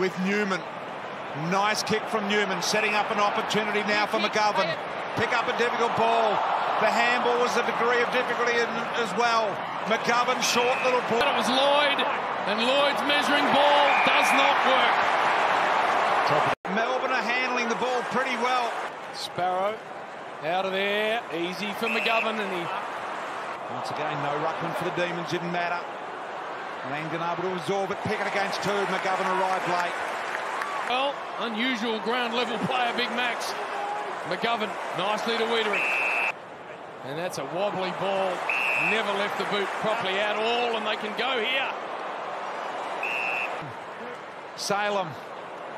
with Newman. Nice kick from Newman, setting up an opportunity now for McGovern. Pick up a difficult ball. The handball was a degree of difficulty as well. McGovern, short little ball. It was Lloyd, and Lloyd's measuring ball does not work. Melbourne are handling the ball pretty well. Sparrow out of there, easy for McGovern, and he. Once again, no ruckman for the Demons, didn't matter. Langdon able to absorb it, Pickett against two. McGovern arrived late. Well, unusual ground level player, Big Max. McGovern nicely to Weitering. And that's a wobbly ball. Never left the boot properly at all, and they can go here. Salem,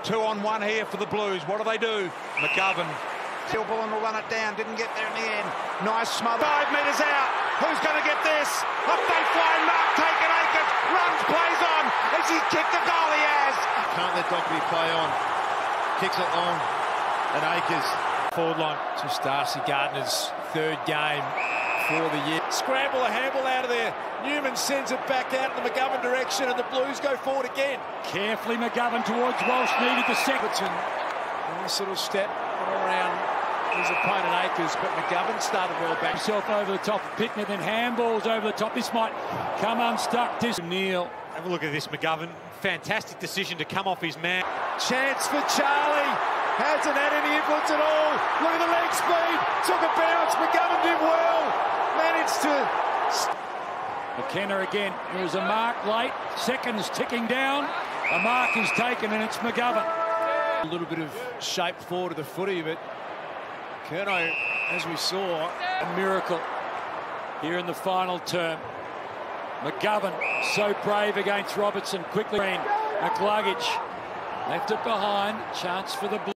two on one here for the Blues. What do they do? McGovern. Silverland will run it down, didn't get there in the end. Nice smother. Five metres out. Who's going to get this? Up on. He kicked the goal? He has. Can't let Docherty play on. Kicks it long. And Akers. Forward line. Just Darcy Gardiner's third game for the year. Scramble a handball out of there. Newman sends it back out in the McGovern direction and the Blues go forward again. Carefully McGovern towards Walsh, needed the second. Nice little step around his opponent Akers, but McGovern started well back. Himself over the top of Pickner, then handballs over the top. This might come unstuck. This Neale. Have a look at this, McGovern. Fantastic decision to come off his man. Chance for Charlie. Hasn't had any influence at all. Look at the leg speed. Took a bounce. McGovern did well. Managed to. McKenna again. There was a mark late. Seconds ticking down. A mark is taken, and it's McGovern. A little bit of shape forward of the footy, but Curnow, as we saw, a miracle here in the final term. McGovern so brave against Robertson. Quickly, McCluggage left it behind. Chance for the